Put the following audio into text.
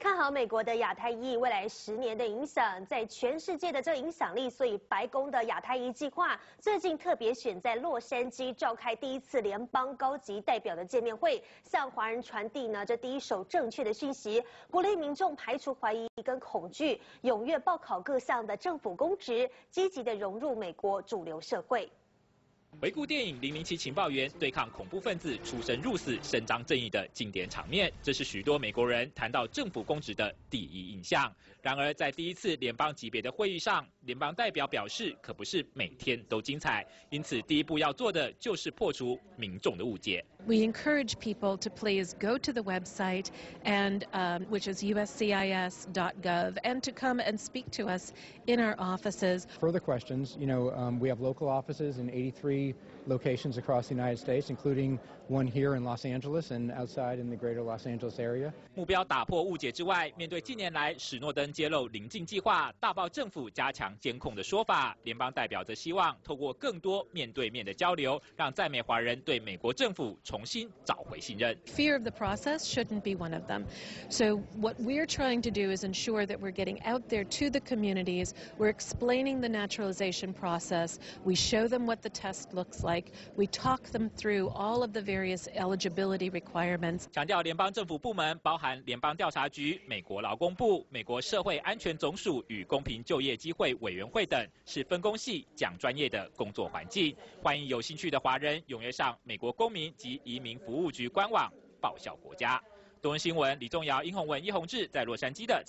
看好美国的亚太裔未来十年的影响，在全世界的这个影响力，所以白宫的亚太裔计划最近特别选在洛杉矶召开第一次联邦高级代表的见面会，向华人传递呢这第一手正确的讯息，鼓励民众排除怀疑跟恐惧，踊跃报考各项的政府公职，积极的融入美国主流社会。回顾电影《零零七情报员》对抗恐怖分子出生入死、伸张正义的经典场面，这是许多美国人谈到政府公职的第一印象。然而，在第一次联邦级别的会议上，联邦代表表示，可不是每天都精彩。因此，第一步要做的就是破除民众的误解。We encourage people to please go to the website and which is uscis.gov and to come and speak to us in our offices. Further questions, you know, we have local offices in 83. locations across the United States, including one here in Los Angeles and outside in the greater Los Angeles area. 目标打破误解之外，面对近年来史诺登揭露临近计划、大爆政府加强监控的说法，联邦代表则希望透过更多面对面的交流，让在美华人对美国政府重新找回信任。Fear of the process shouldn't be one of them. So what we're trying to do is ensure that we're getting out there to the communities. We're explaining the naturalization process. We show them what the test looks like. We talk them through all of the various eligibility requirements. 强调联邦政府部门包含联邦调查局、美国劳工部、美国社会安全总署与公平就业机会委员会等，是分工系、讲专业的工作环境。欢迎有兴趣的华人踊跃上美国公民及移民服务局官网报效国家。东闻新闻李仲尧、殷宏文、叶宏志在洛杉矶的。